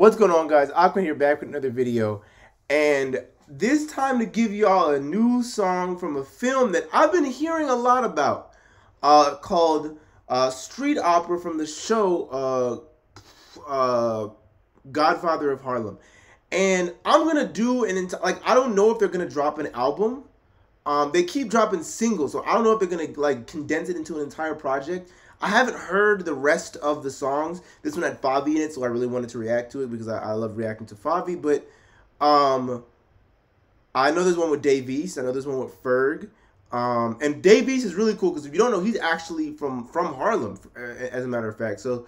What's going on, guys? Aqua here back with another video. And this time to give y'all a new song from a film that I've been hearing a lot about uh, called uh, Street Opera from the show uh, uh, Godfather of Harlem. And I'm going to do an entire, like, I don't know if they're going to drop an album. Um, they keep dropping singles, so I don't know if they're going to, like, condense it into an entire project. I haven't heard the rest of the songs. This one had Fivio in it, so I really wanted to react to it because I, I love reacting to Fivio. But um, I know there's one with Dave East. I know there's one with Ferg. Um, and Dave East is really cool because if you don't know, he's actually from from Harlem, as a matter of fact. So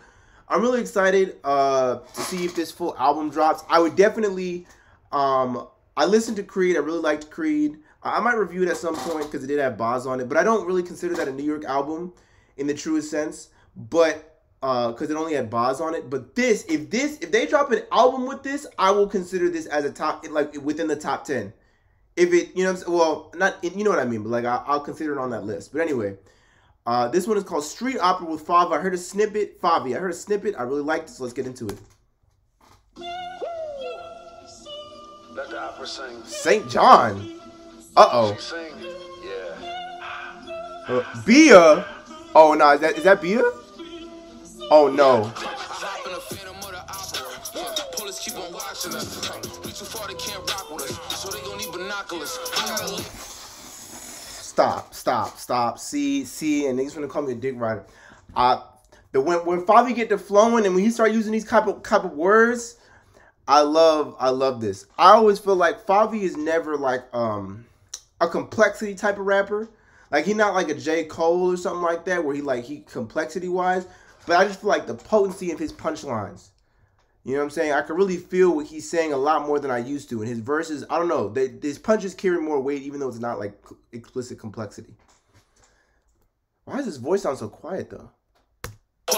I'm really excited uh, to see if this full album drops. I would definitely. Um, I listened to Creed. I really liked Creed. I might review it at some point because it did have Bas on it, but I don't really consider that a New York album in the truest sense, but because uh, it only had Bas on it. But this, if this, if they drop an album with this, I will consider this as a top, like within the top ten. If it, you know, well, not, you know what I mean, but like I, will consider it on that list. But anyway, uh, this one is called Street Opera with Fivio. I heard a snippet, Fivio. I heard a snippet. I really liked it, so let's get into it. Let the opera sing. St. John. Uh oh. Sing. Yeah. Uh, Bia. Oh no, is that is that Bia? Oh no. Stop, stop, stop. See, see, and niggas gonna call me a dick rider. Uh the when when Fivio get to flowing and when he start using these type of type of words, I love I love this. I always feel like Fivio is never like um a complexity type of rapper. Like he's not like a J. Cole or something like that where he like he complexity wise. But I just feel like the potency of his punchlines. You know what I'm saying? I can really feel what he's saying a lot more than I used to. And his verses, I don't know, they, his punches carry more weight even though it's not like explicit complexity. Why does his voice sound so quiet though?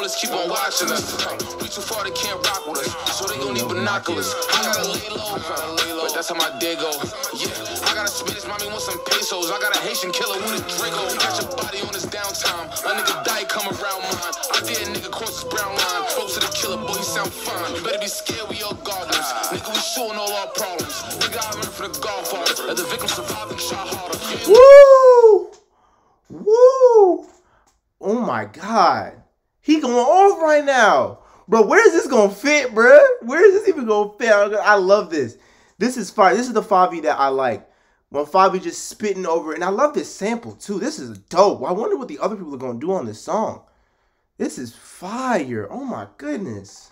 Police keep on watching us. We too far, they can't rock with us. So they gon' need binoculars. I gotta lay low, but that's how my day go. Yeah, I got a Spanish mommy want some pesos. I got a Haitian killer with a Draco. Got your body on his downtime. A nigga die come around mine. I did a nigga cross his brown line. Close to the killer, boy, he sound fine. Better be scared, we all goblins. Nigga, we showing all our problems. Nigga, I remember for the Godfather. Let the victim survive and try harder. Woo! Woo! Oh my god. He going off right now. Bro, where is this gonna fit, bro? Where is this even gonna fit? I love this. This is fire. This is the Fivio that I like. When Fivio just spitting over, and I love this sample too. This is dope. I wonder what the other people are gonna do on this song. This is fire. Oh my goodness.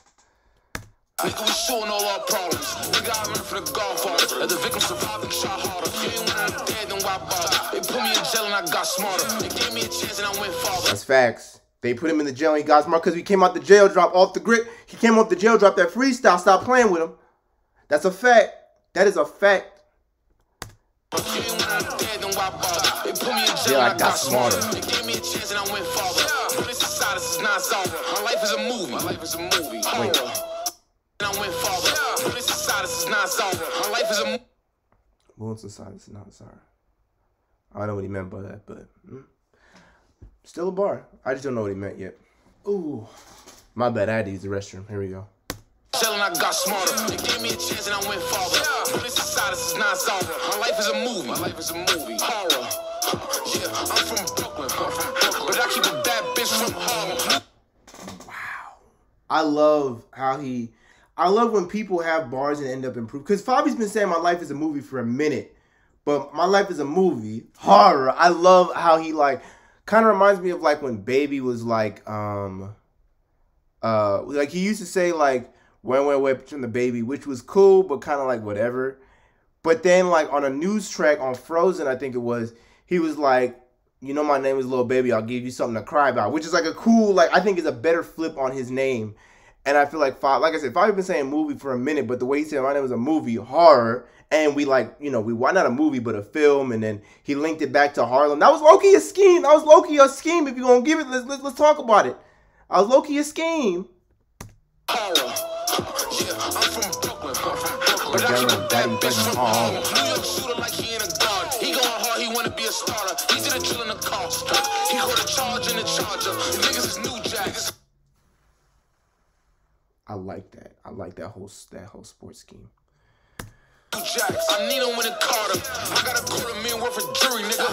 Nigga, we showing all our problems. Nigga, I remember for the Godfather. Let the victim survive and try harder. You ain't when I'm dead, then why bother? They put me in jail and I got smarter. They gave me a chance and I went farther. That's facts. They put him in the jail and he got smart because he came out the jail, drop off the grip. He came off the jail, dropped that freestyle, stop playing with him. That's a fact. That is a fact. Yeah, I got smarter. They gave me a chance and I went farther. This is side, this is not over. My life is a movie. My life is a movie. Wait. I went farther. This is is not. My life is a movie. What's inside? This is not sorry. I don't know what he meant by that, but. Mm. Still a bar. I just don't know what he meant yet. Ooh. My bad. I had to use the restroom. Here we go. Chillin', I got smarter. They gave me a chance and I went farther. But this is this is not over. My life is a movie. My life is a movie. Horror. Yeah, I'm from Brooklyn. I'm from Brooklyn. But I keep a bad bitch from Harlem. Wow. I love how he. I love when people have bars and end up improving. Because Fivio's been saying my life is a movie for a minute. But my life is a movie. Horror. I love how he like kind of reminds me of like when Baby was like, um, uh, like he used to say like "When When When" from the Baby, which was cool, but kind of like whatever. But then like on a news track on Frozen, I think it was, he was like, you know, my name is Little Baby. I'll give you something to cry about, which is like a cool, like I think is a better flip on his name. And I feel like, like I said, I've been saying movie for a minute, but the way he said my name was a movie horror, and we like, you know, we why not a movie but a film, and then he linked it back to Harlem. That was Loki a scheme. That was Loki a scheme. If you're gonna give it, let's let's, let's talk about it. I was Loki a scheme. Yeah, I'm from Brooklyn. I'm from Brooklyn. But I keep a bad bitch from home. New York shooter like he in a guard. He going hard, he wanna be a starter. He's in a drill in the car. He caught a charge in the charger. Niggas is new jacks. I like that. I like that whole that whole sports scheme. Jacks. I need him when it caught him. I got a quarter million worth of jewelry, nigga.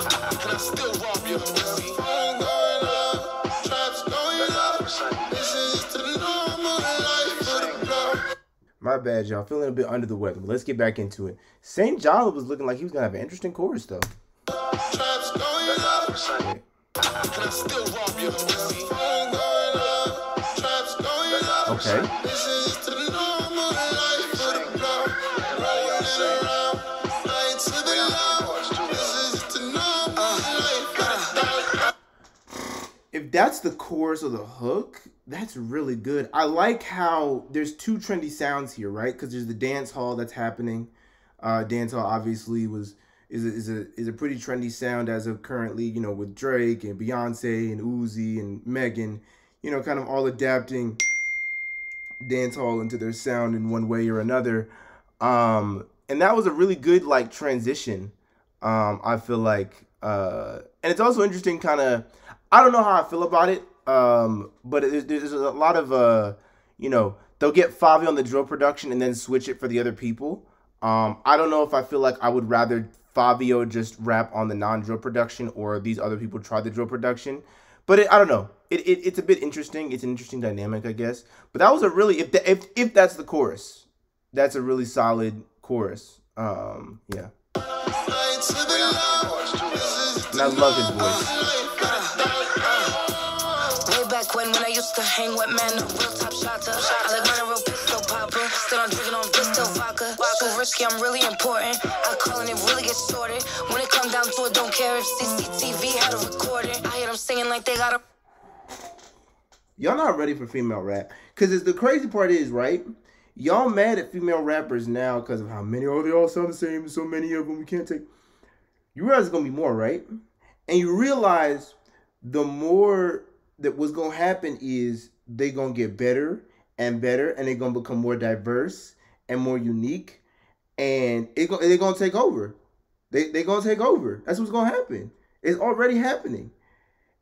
And I still rob you. My bad, y'all. Feeling a bit under the weather, but let's get back into it. St. John was looking like he was gonna have an interesting chorus, though. Okay. That's the chorus of the hook, that's really good. I like how there's two trendy sounds here, right? Because there's the dance hall that's happening. Uh, dance hall obviously was is a, is a is a pretty trendy sound as of currently, you know, with Drake and Beyonce and Uzi and Megan, you know, kind of all adapting dance hall into their sound in one way or another. Um, and that was a really good like transition. Um, I feel like, uh, and it's also interesting, kind of I don't know how I feel about it. Um, but it, there's a lot of uh, you know, they'll get Fivio on the drill production and then switch it for the other people. Um, I don't know if I feel like I would rather Fivio just rap on the non-drill production or these other people try the drill production. But it, I don't know. It, it, it's a bit interesting. It's an interesting dynamic, I guess. But that was a really if the, if if that's the chorus, that's a really solid chorus. Um, yeah. And I love his voice back when when I used to hang with men, real top shotter. I like running real pistol popper. Still I'm drinking on Bristol vodka. So risky, I'm really important. I call and it really gets sorted. When it come down to it, don't care if CCTV had a record it. I hear them singing like they got a. Y'all not ready for female rap. Cause it's the crazy part is, right? Y'all mad at female rappers now because of how many, oh, they all sound the same, so many of them, we can't take. You realize it's gonna be more, right? And you realize the more that what's gonna happen is they gonna get better and better, and they're gonna become more diverse and more unique, and it they're gonna take over. They they gonna take over. That's what's gonna happen. It's already happening.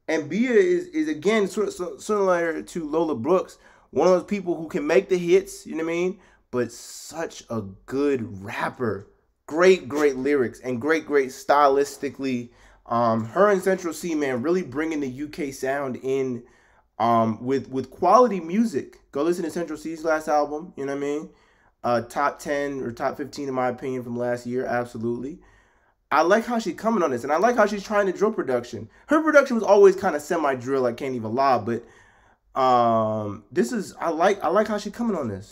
And Bia is is again sort of similar to Lola Brooke, one of those people who can make the hits. You know what I mean? But such a good rapper. Great, great lyrics and great, great stylistically um, her and Central Cee, man, really bringing the UK sound in um, with with quality music. Go listen to Central Cee's last album. You know what I mean? Uh, top ten or top fifteen in my opinion from last year. Absolutely. I like how she's coming on this, and I like how she's trying to drill production. Her production was always kind of semi drill. I can't even lie, but um, this is I like I like how she's coming on this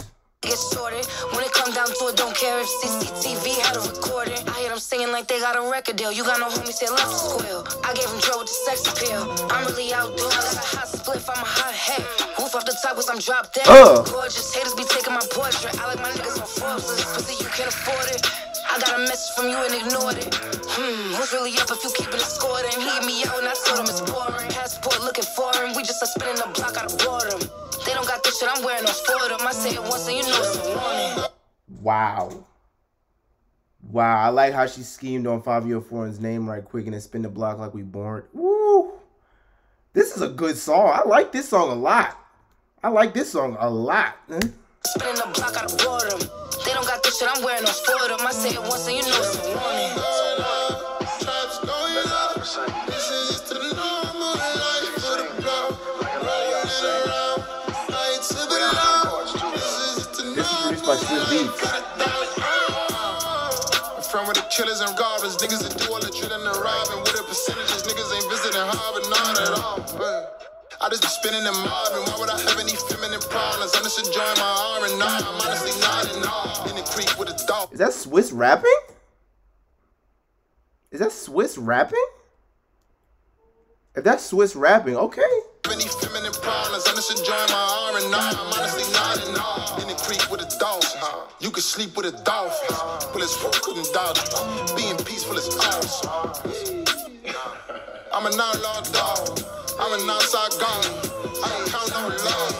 get sorted. When it come down to it, don't care if CCTV had a recording. I hear them singing like they got a record deal. You got no homies here left to squeal. I gave them drill with the sex appeal. I'm really outdoors. I got a hot spliff, I'm a hot head. Roof off the top with some drop dead. Uh. Gorgeous haters be taking my portrait. I like my niggas on Forbes. Pussy, you can't afford it. I got a message from you and ignored it. Hmm, who's really up if you keeping it scored? And he hit me out and I told him it's boring. Passport looking foreign. We just are spinning the block out of boredom. They don't got this shit, I'm wearing those for them. I say it once and you know it's a warning. Wow. Wow, I like how she schemed on Fivio Foreign's name right quick and then spin the block like we born. Woo! This is a good song. I like this song a lot. I like this song a lot. Spinning the block out of boredom. They don't got this shit, I'm wearing those for them. I say it once and you know it's Beatz. From where the killers and robbers, niggas that do all the drilling and robbing. With the percentages, niggas ain't visiting Harvard, not at all. I just be spinning and mobbing. Why would I have any feminine problems? I'm just enjoying my R and R. I'm honestly nodding off in the creek with a dog. Is that Swizz rapping? Is that Swizz rapping? If that's Swizz rapping, okay. Any feminine problems, I'm just enjoying my R and R. I'm honestly nodding off in the creek with a dolphin. You could sleep with a dolphin. Bullets couldn't dodge. Being peaceful is awesome. I'm an outlaw dog. I'm an outside gun. I don't count no love.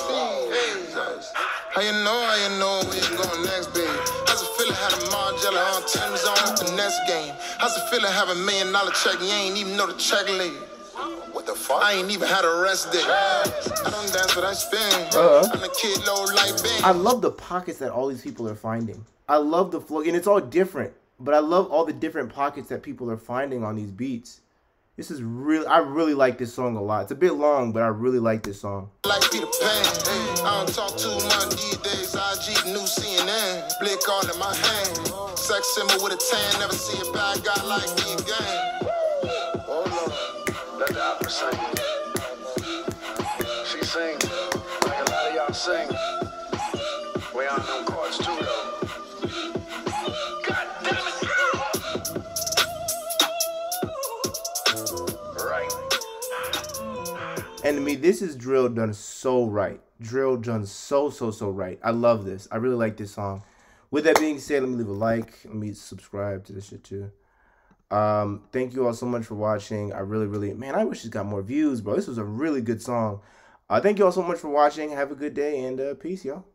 How you know, how you know where you going next, baby? How's it feeling having Margiela on Tim's on the next game? How's it feeling having a million dollar check? You ain't even know the check lady. What What the fuck? I ain't even had a rest day. I don't dance, but I spin. Uh-huh. I'm a kid, low like Ben. I love the pockets that all these people are finding. I love the flow, and it's all different. But I love all the different pockets that people are finding on these beats. This is really, I really like this song a lot. It's a bit long, but I really like this song. Like Peter Pan, I don't talk too much these days. IG new CNN, blick all in my hand. Sex symbol with a tan, never see a bad guy like me again. Oh no, let the opera sing. She sing like a lot of y'all sing. And to me, this is drill done so right. Drill done so, so, so right. I love this. I really like this song. With that being said, let me leave a like. Let me subscribe to this shit too. Um, thank you all so much for watching. I really, really, man, I wish this got more views, bro. This was a really good song. Uh, thank you all so much for watching. Have a good day and uh, peace, y'all.